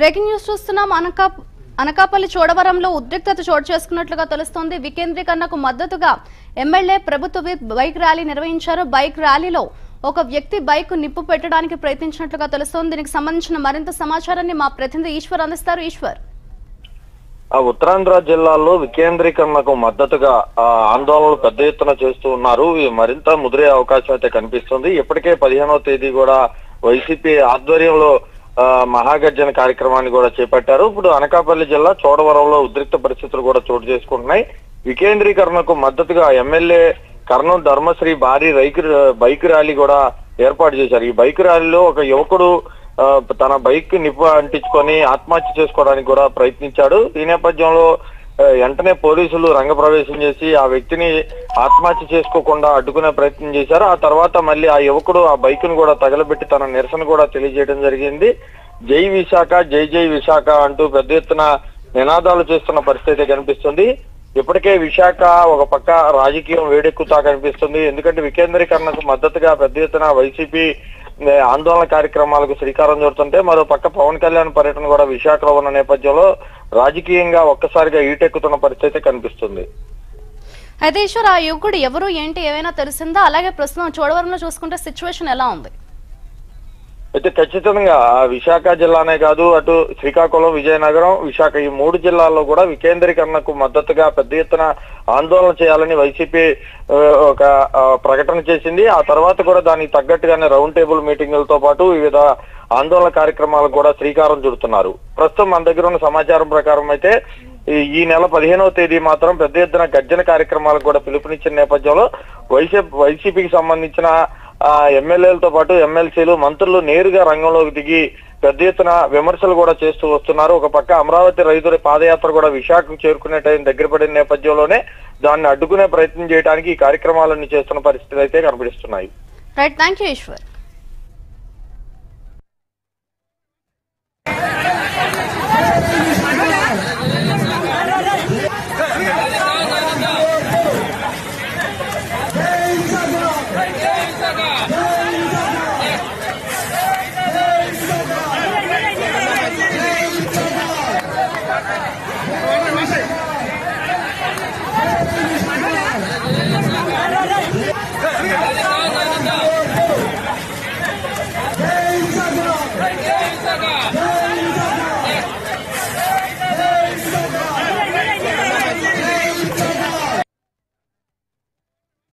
Breaking news చూస్తున్నాం. అనకా అనకాపల్లి చోడవరంలో ఉద్రిక్తత చోటు చేసుకున్నట్లుగా తెలుస్తోంది. వికేంద్రీకరణకు మద్దతుగా ఎమ్మెల్యే ప్రభుత్వ బైక్ ర్యాలీ నిర్వహించారు. బైక్ ర్యాలీలో ఒక వ్యక్తి బైక్ నిప్పు పెట్టడానికి ప్రయత్నించినట్లుగా తెలుస్తోంది. దీనికి సంబంధించిన మరింత సమాచారాన్ని మా ప్రతినిధి ఈశ్వర్ అందిస్తారు. ఈశ్వర్. ఆ ఉత్తరాంధ్ర జిల్లాలో వికేంద్రీకరణకు మద్దతుగా ఆందోళనలు పెద్ద ఎత్తున చేస్తూ ఉన్నారు. మరింత ముదిరే అవకాశం అయితే కనిపిస్తుంది. ఇప్పటికే పదిహేనవ తేదీ కూడా వైసీపీ ఆధ్వర్యంలో మహాగర్జన కార్యక్రమాన్ని కూడా చేపట్టారు. ఇప్పుడు అనకాపల్లి జిల్లా చోడవరంలో ఉద్రిక్త పరిస్థితులు కూడా చోటు చేసుకుంటున్నాయి. వికేంద్రీకరణకు మద్దతుగా ఎమ్మెల్యే కర్నూలు ధర్మశ్రీ భారీ రైక్ బైక్ ర్యాలీ కూడా ఏర్పాటు చేశారు. ఈ బైక్ ర్యాలీలో ఒక యువకుడు ఆ, తన బైక్ నిప్పు అంటించుకొని ఆత్మహత్య చేసుకోవడానికి కూడా ప్రయత్నించాడు. ఈ నేపథ్యంలో వెంటనే పోలీసులు రంగప్రవేశం చేసి ఆ వ్యక్తిని ఆత్మహత్య చేసుకోకుండా అడ్డుకునే ప్రయత్నం చేశారు. ఆ తర్వాత మళ్ళీ ఆ యువకుడు ఆ బైక్ను కూడా తగలబెట్టి తన నిరసన కూడా తెలియజేయడం జరిగింది. జై విశాఖ జై జై విశాఖ అంటూ పెద్ద ఎత్తున నినాదాలు చేస్తున్న పరిస్థితి కనిపిస్తుంది. ఇప్పటికే విశాఖ ఒక పక్క రాజకీయం వేడెక్కుతా కనిపిస్తుంది. ఎందుకంటే వికేంద్రీకరణకు మద్దతుగా పెద్ద ఎత్తున వైసీపీ ఆందోళన కార్యక్రమాలకు శ్రీకారం చుడుతుంటే మరో పక్క పవన్ కళ్యాణ్ పర్యటన కూడా విశాఖలో ఉన్న నేపథ్యంలో రాజకీయంగా ఒక్కసారిగా ఈటెక్కుతున్న పరిస్థితి కనిపిస్తుంది. అయితే ఈశ్వర్ ఆ యువకుడు ఎవరు ఏంటి ఏమైనా తెలిసిందా? అలాగే ప్రస్తుతం చోడవరంలో చూసుకుంటే సిచ్యువేషన్ ఎలా ఉంది? అయితే ఖచ్చితంగా విశాఖ జిల్లానే కాదు అటు శ్రీకాకుళం విజయనగరం విశాఖ ఈ మూడు జిల్లాల్లో కూడా వికేంద్రీకరణకు మద్దతుగా పెద్ద ఎత్తున ఆందోళన చేయాలని వైసీపీ ఒక ప్రకటన చేసింది. ఆ తర్వాత కూడా దానికి తగ్గట్టుగానే రౌండ్ టేబుల్ మీటింగులతో పాటు వివిధ ఆందోళన కార్యక్రమాలకు కూడా శ్రీకారం చుడుతున్నారు. ప్రస్తుతం మన దగ్గర ఉన్న సమాచారం ప్రకారం అయితే ఈ- ఈ నెల పదిహేనవ తేదీ మాత్రం పెద్ద ఎత్తున గర్జన కార్యక్రమాలకు కూడా పిలుపునిచ్చిన నేపథ్యంలో వైసీపీ వైసీపీకి సంబంధించిన ఆ ఎమ్మెల్యేలతో పాటు ఎమ్మెల్సీలు మంత్రులు నేరుగా రంగంలోకి దిగి పెద్ద ఎత్తున విమర్శలు కూడా చేస్తూ వస్తున్నారు. ఒక పక్క అమరావతి రైతుల పాదయాత్ర కూడా విశాఖకు చేరుకునే టైం దగ్గర పడిన నేపథ్యంలోనే దాన్ని అడ్డుకునే ప్రయత్నం చేయడానికి ఈ కార్యక్రమాలన్నీ చేస్తున్న పరిస్థితులు అయితే కనిపిస్తున్నాయి రైట్ థ్యాంక్ యూ ఈశ్వర్